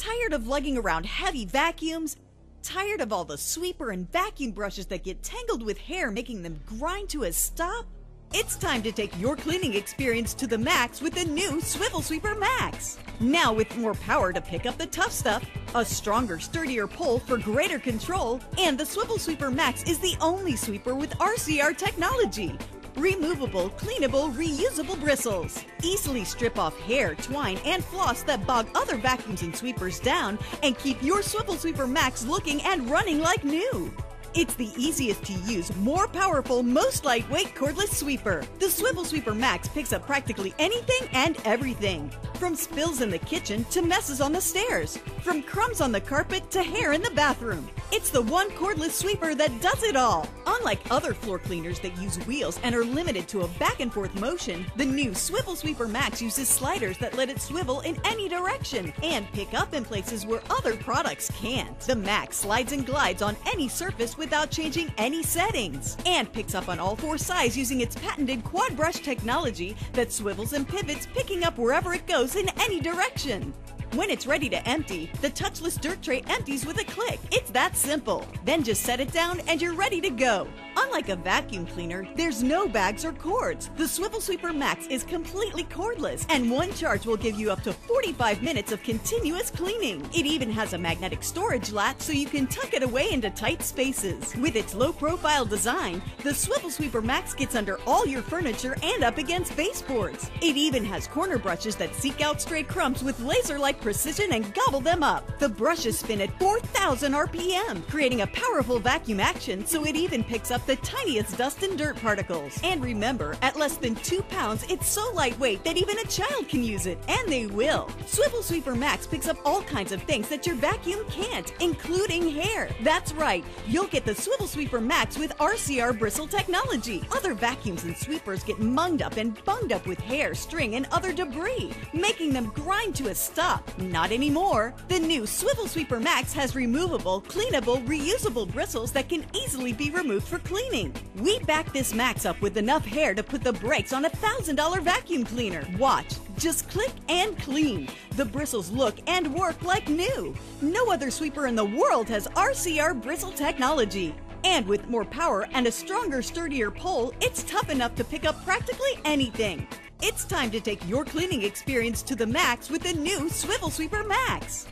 Tired of lugging around heavy vacuums? Tired of all the sweeper and vacuum brushes that get tangled with hair, making them grind to a stop? It's time to take your cleaning experience to the max with the new Swivel Sweeper Max. Now, with more power to pick up the tough stuff, a stronger, sturdier pull for greater control, and the Swivel Sweeper Max is the only sweeper with RCR technology. Removable, cleanable, reusable bristles. Easily strip off hair, twine, and floss that bog other vacuums and sweepers down and keep your Swivel Sweeper Max looking and running like new. It's the easiest to use, more powerful, most lightweight cordless sweeper. The Swivel Sweeper Max picks up practically anything and everything. From spills in the kitchen to messes on the stairs. From crumbs on the carpet to hair in the bathroom. It's the one cordless sweeper that does it all. Unlike other floor cleaners that use wheels and are limited to a back and forth motion, the new Swivel Sweeper Max uses sliders that let it swivel in any direction and pick up in places where other products can't. The Max slides and glides on any surface without changing any settings and picks up on all four sides using its patented quad brush technology that swivels and pivots, picking up wherever it goes in any direction. When it's ready to empty, the touchless dirt tray empties with a click. It's that simple. Then just set it down and you're ready to go. Unlike a vacuum cleaner, there's no bags or cords. The Swivel Sweeper Max is completely cordless, and one charge will give you up to 45 minutes of continuous cleaning. It even has a magnetic storage latch so you can tuck it away into tight spaces. With its low profile design, the Swivel Sweeper Max gets under all your furniture and up against baseboards. It even has corner brushes that seek out stray crumbs with laser like precision and gobble them up. The brushes spin at 4,000 RPM, creating a powerful vacuum action so it even picks up the tiniest dust and dirt particles. And remember, at less than 2 pounds, it's so lightweight that even a child can use it, and they will. Swivel Sweeper Max picks up all kinds of things that your vacuum can't, including hair. That's right, you'll get the Swivel Sweeper Max with RCR bristle technology. Other vacuums and sweepers get munged up and bunged up with hair, string, and other debris, making them grind to a stop. Not anymore. The new Swivel Sweeper Max has removable, cleanable, reusable bristles that can easily be removed for cleaning. We back this Max up with enough hair to put the brakes on a $1,000 vacuum cleaner. Watch. Just click and clean. The bristles look and work like new. No other sweeper in the world has RCR bristle technology. And with more power and a stronger, sturdier pole, it's tough enough to pick up practically anything. It's time to take your cleaning experience to the max with the new Swivel Sweeper Max.